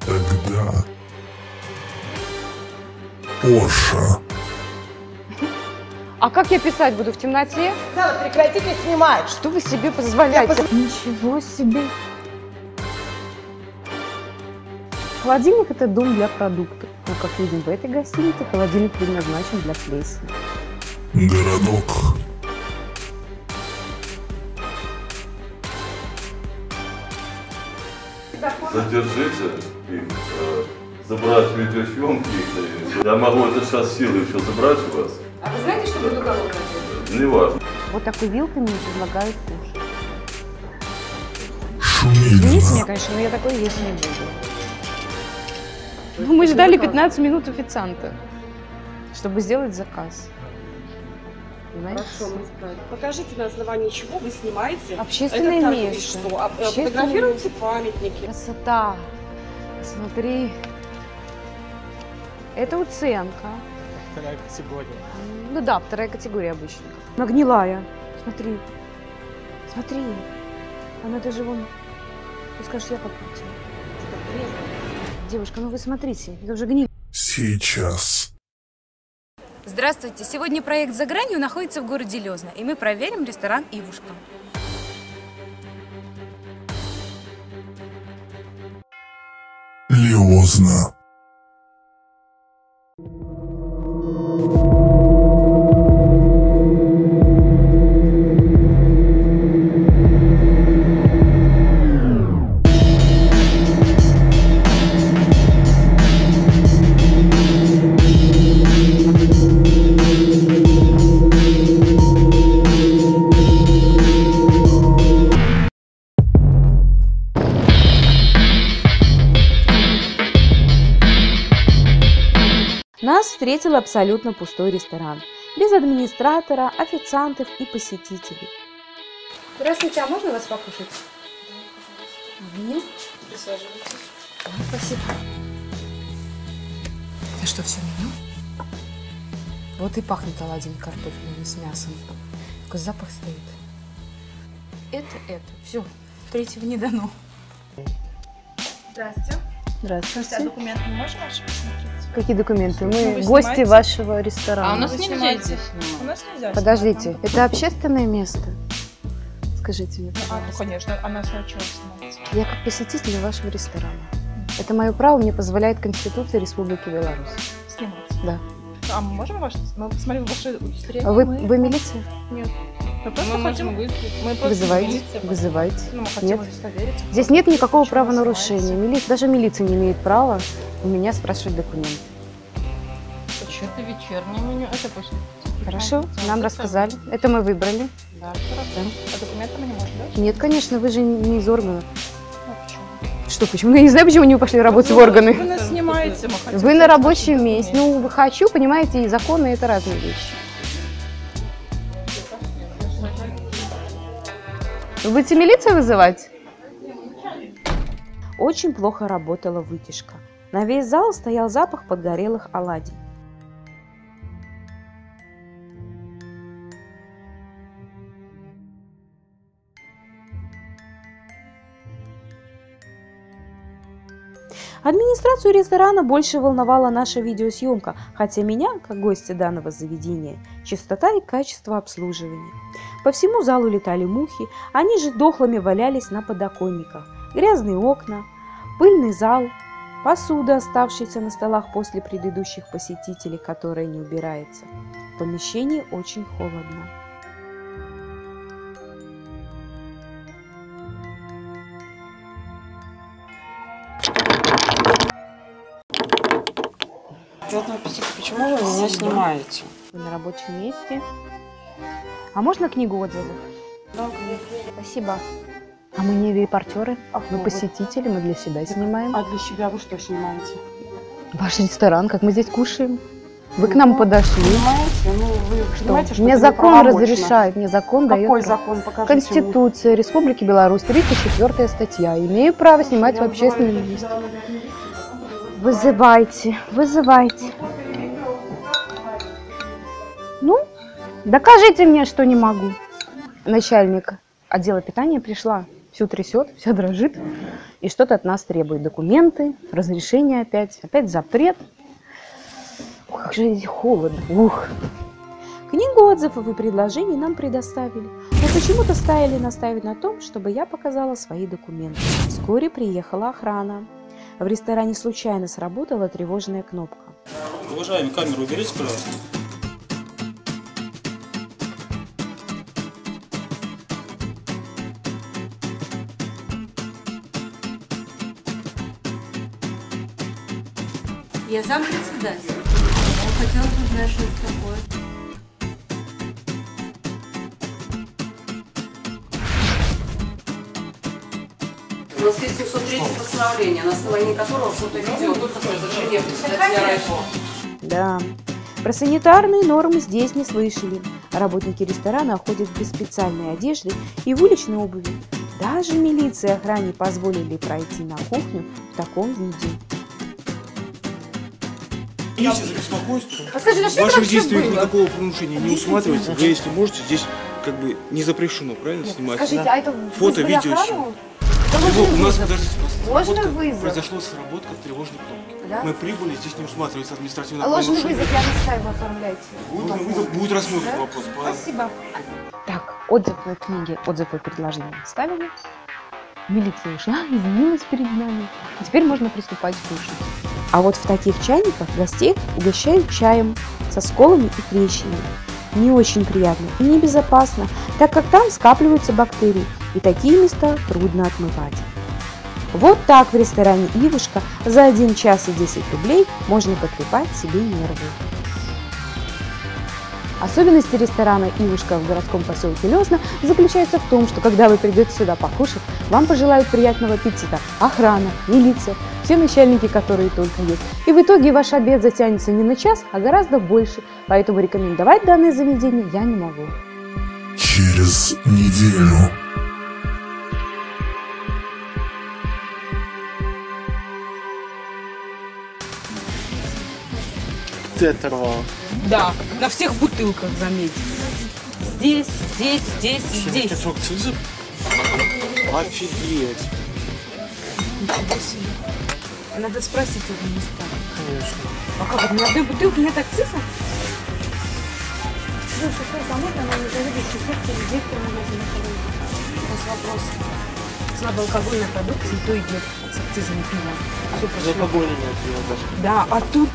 Тогда... Оша. А как я писать буду в темноте? Надо прекратите снимать. Что вы себе позволяете? Ничего себе. Холодильник – это дом для продуктов. Но, как видим, в этой гостинице холодильник предназначен для плесени. Городок. Задержите их, э, забрать видеосъемки. Я могу это сейчас силой еще забрать у вас. А вы знаете, что будет уголовное Не важно. Вот такой вилкой мне предлагают кушать. Извините меня, конечно, но я такой есть не буду. Ну, мы ждали 15 минут официанта, чтобы сделать заказ. Понимаете? Покажите на основании чего вы снимаете. Общественное это так, и место. Что? А, э, Общественное Фотографируйте памятники. Красота. Смотри. Это уценка. Вторая категория. Ну да, вторая категория обычно. Она гнилая. Смотри. Смотри. Она даже вон... Ты скажешь, я попутила. Девушка, ну вы смотрите, это уже гниль. Сейчас. Здравствуйте! Сегодня проект «За гранью» находится в городе Лезно, и мы проверим ресторан «Ивушка». Лиозна. Встретил абсолютно пустой ресторан. Без администратора, официантов и посетителей. Здравствуйте, а можно вас покушать? Меню? Присаживайтесь. Спасибо. Это что, все меню? Вот и пахнет оладьин картофельным с мясом. Такой запах стоит. Это, это. Все. Третьего не дано. Здравствуйте. Здравствуйте. документы мы можем ваши посмотреть? Какие документы? Мы вы гости снимаете? вашего ресторана. А у нас Вы нельзя снимаете? здесь У нас нельзя Подождите, снимать. это общественное место? Скажите мне, А, ну пожалуйста. конечно, а нас на снимать? Я как посетитель вашего ресторана. Это мое право, мне позволяет Конституция Республики Беларусь. Снимать. Да. А мы можем ваше... Мы посмотрели ваше удостоверение. А вы, мы- вы милиция? Нет. Мы просто Мы хотим... Мы просто Вызывайте, вызывайте. Ну, мы хотим Нет. Здесь нет никакого Почему вы правонарушения. Мили- Даже милиция не имеет права у меня спрашивать документы. Это вечернее меню. Это пусть. Хорошо, нам рассказали. Это мы выбрали. Да, хорошо. А документы мы не можем, да? Нет, конечно, вы же не из органов. Ну, почему? Что, почему? Ну, я не знаю, почему не пошли работать в Вы органы. нас снимаете, мы хотим... Вы на рабочем месте. Ну, хочу, понимаете, и законы это разные вещи. Вы будете милицию вызывать? Очень плохо работала вытяжка. На весь зал стоял запах подгорелых оладий. Администрацию ресторана больше волновала наша видеосъемка, хотя меня, как гостя данного заведения, чистота и качество обслуживания. По всему залу летали мухи, они же дохлыми валялись на подоконниках. Грязные окна, пыльный зал, посуда, оставшаяся на столах после предыдущих посетителей, которая не убирается. В помещении очень холодно. Почему вы меня снимаете? Вы на рабочем месте. А можно книгу отзывов? Спасибо. А мы не репортеры, мы посетители, мы для себя снимаем. А для себя вы что снимаете? Ваш ресторан, как мы здесь кушаем. Вы к нам подошли. Понимаете? Ну, вы Что? понимаете, что Мне закон разрешает, мне закон дает. Какой закон? Покажите мне. Конституция Республики Беларусь, 34 статья. Имею право снимать в общественном месте. Вызывайте, вызывайте. Ну, докажите мне, что не могу. Начальник отдела питания пришла, всю трясет, вся дрожит. и что-то от нас требует. Документы, разрешение опять, опять запрет. Ух, как же здесь холодно. Ух. Книгу отзывов и предложений нам предоставили, но почему-то стаяли настаивать на том, чтобы я показала свои документы. Вскоре приехала охрана. В ресторане случайно сработала тревожная кнопка. Уважаемый, камеру уберите, пожалуйста. Я сам председатель. Я хотела бы узнать, что это такое. У нас есть 703 постановление, на основании которого фото-видео только разрешение председателя райкома. Да, про санитарные нормы здесь не слышали. Работники ресторана ходят без специальной одежды и в уличной обуви. Даже милиции охране позволили пройти на кухню в таком виде. Извините за беспокойство. А скажи, В что ваших действиях было? никакого нарушения не усматривается. Вы, если можете, здесь как бы не запрещено, правильно, снимать? Скажите, а это Фото, видео Тревог- можно У нас, подождите, Можно сработка- вызов? произошла сработка тревожной кнопки. Да? Мы прибыли, здесь не усматривается административное Ложный правонарушение. вызов я настаиваю оформляйте. Ложный вызов будет рассмотрен Да? вопрос. Спасибо. Так, отзыв в книге, отзыв и предложение ставили. Милиция ушла, извинилась перед нами. Теперь можно приступать кушать. А вот в таких чайниках гостей угощают чаем со сколами и трещинами. Не очень приятно и небезопасно, так как там скапливаются бактерии, и такие места трудно отмывать. Вот так в ресторане «Ивушка» за 1 час и 10 рублей можно потрепать себе нервы. Особенности ресторана «Ивушка» в городском поселке Лезно заключаются в том, что когда вы придете сюда покушать, вам пожелают приятного аппетита охрана, милиция, все начальники, которые только есть. И в итоге ваш обед затянется не на час, а гораздо больше. Поэтому рекомендовать данное заведение я не могу. Через неделю. Ты оторвал. Да, на всех бутылках, заметь. Здесь, здесь, здесь, здесь. Это сок цизов? Офигеть. Надо спросить у места. А как, это на одной бутылке нет акциза? Слушай, что, а можно нам заведующий секции директор магазина У нас вопрос. Слабоалкогольная продукция, то идет с акцизами пива. Все прошло. Алкоголя нет, я даже. Да, а тут